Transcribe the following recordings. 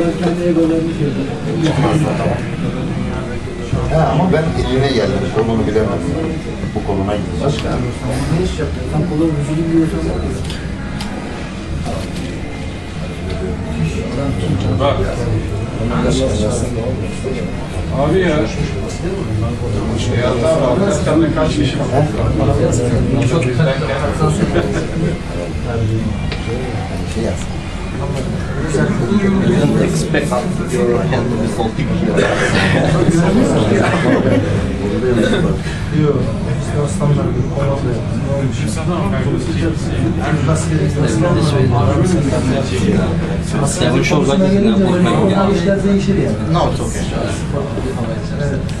Ben kendi egolarını He ama ben eline geldim. Konunu bilemem. Bu konuna gideceğim. Başka ne iş yaptın? Sen kolunu vücudun diyorsan ne Bak. Abi ya. Hayatta var. Kıskanlı kaç kişi var. Çok Şey yazsın. You didn't expect your hand to be so big here. Seven shows like this in a book No, it's okay. Evet.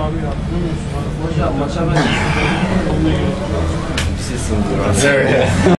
Hocam maça ben şey sizi sınırlıyorum. Evet.